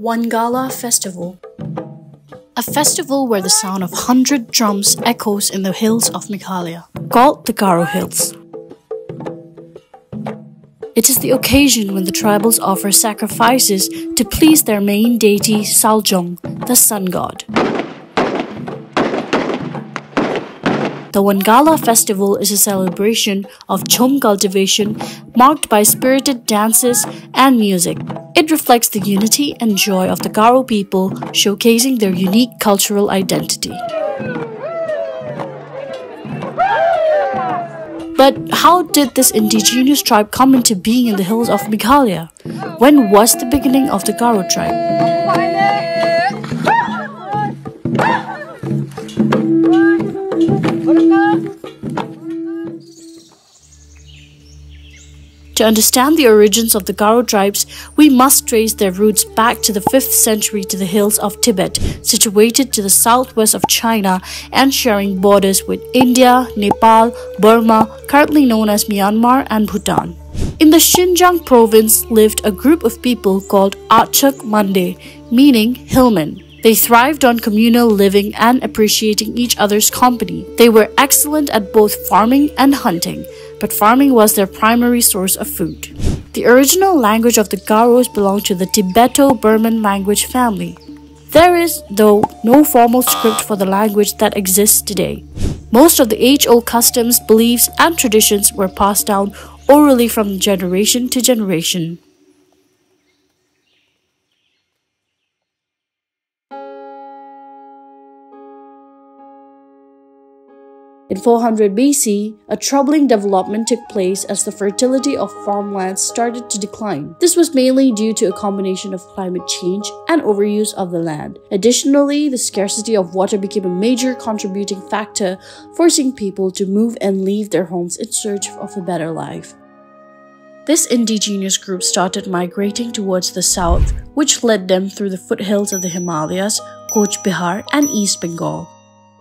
Wangala Festival a festival where the sound of hundred drums echoes in the hills of Meghalaya, called the Garo Hills. It is the occasion when the tribals offer sacrifices to please their main deity Saljong, the sun god. The Wangala festival is a celebration of jhum cultivation marked by spirited dances and music. It reflects the unity and joy of the Garo people, showcasing their unique cultural identity. But how did this indigenous tribe come into being in the hills of Meghalaya? When was the beginning of the Garo tribe? To understand the origins of the Garo tribes, we must trace their roots back to the 5th century to the hills of Tibet, situated to the southwest of China and sharing borders with India, Nepal, Burma, currently known as Myanmar, and Bhutan. In the Xinjiang province lived a group of people called Achik Mande, meaning hillmen. They thrived on communal living and appreciating each other's company. They were excellent at both farming and hunting but farming was their primary source of food. The original language of the Garos belonged to the Tibeto-Burman language family. There is, though, no formal script for the language that exists today. Most of the age-old customs, beliefs, and traditions were passed down orally from generation to generation. In 400 BC, a troubling development took place as the fertility of farmlands started to decline. This was mainly due to a combination of climate change and overuse of the land. Additionally, the scarcity of water became a major contributing factor, forcing people to move and leave their homes in search of a better life. This indigenous group started migrating towards the south, which led them through the foothills of the Himalayas, Cooch Behar, and East Bengal.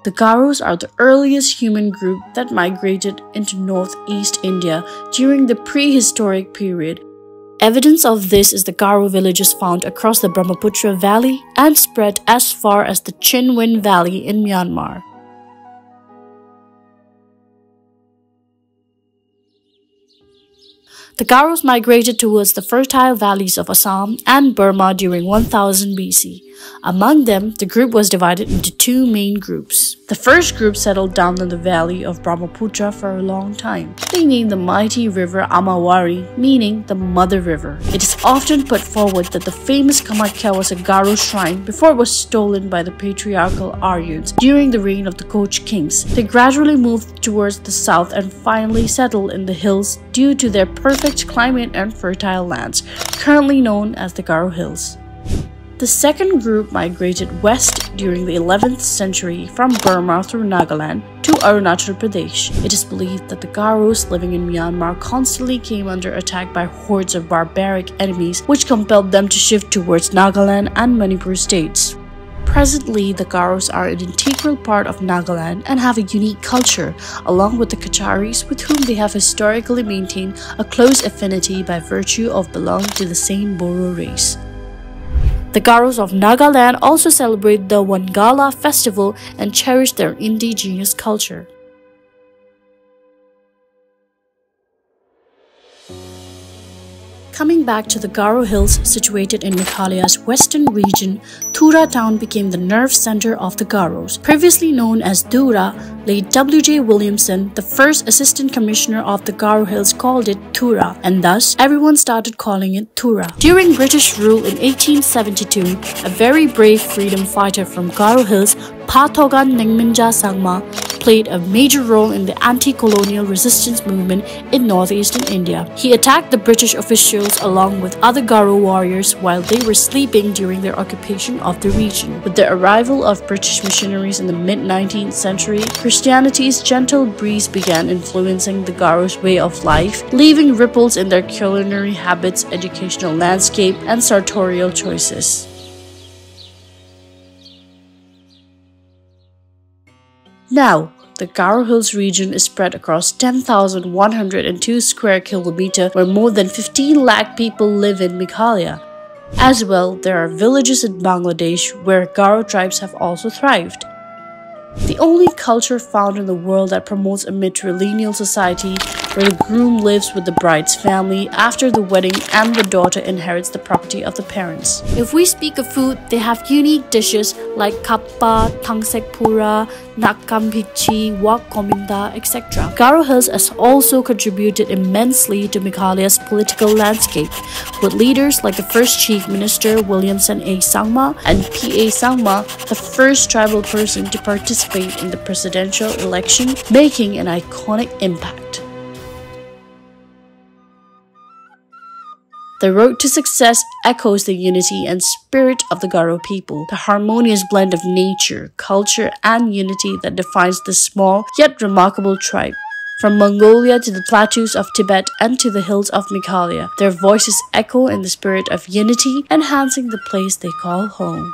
The Garos are the earliest human group that migrated into northeast India during the prehistoric period. Evidence of this is the Garo villages found across the Brahmaputra Valley and spread as far as the Chindwin Valley in Myanmar. The Garos migrated towards the fertile valleys of Assam and Burma during 1000 BC. Among them, the group was divided into two main groups. The first group settled down in the valley of Brahmaputra for a long time. They named the mighty river Amawari, meaning the Mother River. It is often put forward that the famous Kamakhya was a Garo shrine before it was stolen by the patriarchal Aryans during the reign of the Koch kings. They gradually moved towards the south and finally settled in the hills due to their perfect climate and fertile lands, currently known as the Garo Hills. The second group migrated west during the 11th century from Burma through Nagaland to Arunachal Pradesh. It is believed that the Garos living in Myanmar constantly came under attack by hordes of barbaric enemies, which compelled them to shift towards Nagaland and Manipur states. Presently, the Garos are an integral part of Nagaland and have a unique culture, along with the Kacharis, with whom they have historically maintained a close affinity by virtue of belonging to the same Boro race. The Garos of Nagaland also celebrate the Wangala festival and cherish their indigenous culture. Coming back to the Garo Hills situated in Meghalaya's western region, Tura town became the nerve center of the Garos. Previously known as Dura, late W.J. Williamson, the first assistant commissioner of the Garo Hills called it Tura, and thus everyone started calling it Tura. During British rule in 1872, a very brave freedom fighter from Garo Hills, Pa Togan Nengminja Sangma, played a major role in the anti-colonial resistance movement in northeastern India. He attacked the British officials along with other Garo warriors while they were sleeping during their occupation of the region. With the arrival of British missionaries in the mid-19th century, Christianity's gentle breeze began influencing the Garos' way of life, leaving ripples in their culinary habits, educational landscape, and sartorial choices. Now, the Garo Hills region is spread across 10,102 square kilometer where more than 15 lakh people live in Meghalaya. As well, there are villages in Bangladesh where Garo tribes have also thrived. The only culture found in the world that promotes a matrilineal society where the groom lives with the bride's family after the wedding and the daughter inherits the property of the parents. If we speak of food, they have unique dishes like kappa, tangsek pura, nakampichi, wak kominda, etc. Garo Hills has also contributed immensely to Meghalaya's political landscape, with leaders like the first chief minister Williamson A. Sangma and P.A. Sangma, the first tribal person to participate in the presidential election, making an iconic impact. The road to success echoes the unity and spirit of the Garo people, the harmonious blend of nature, culture, and unity that defines this small yet remarkable tribe. From Mongolia to the plateaus of Tibet and to the hills of Meghalaya, their voices echo in the spirit of unity, enhancing the place they call home.